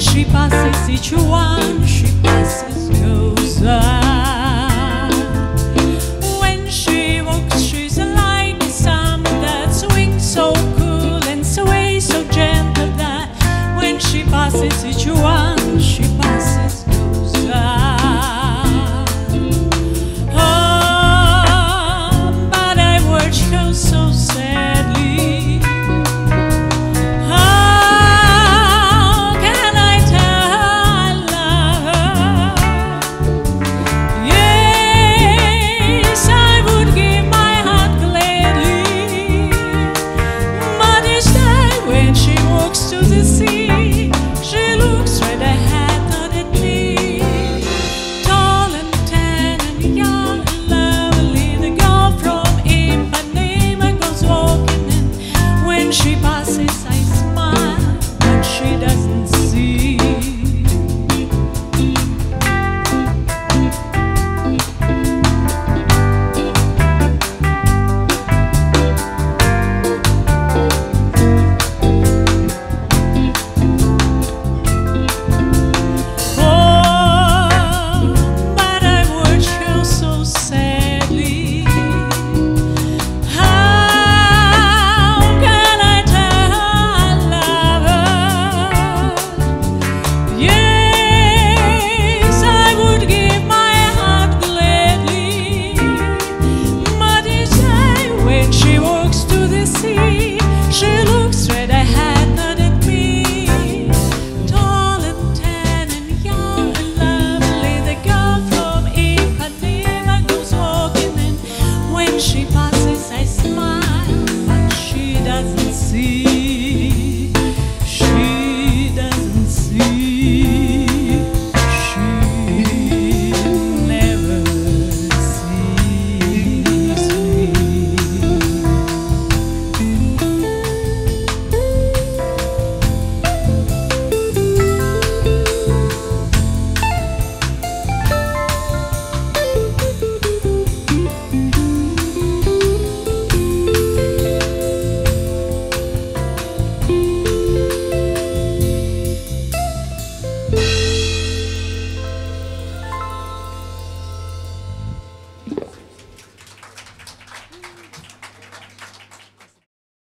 she passes each one, see.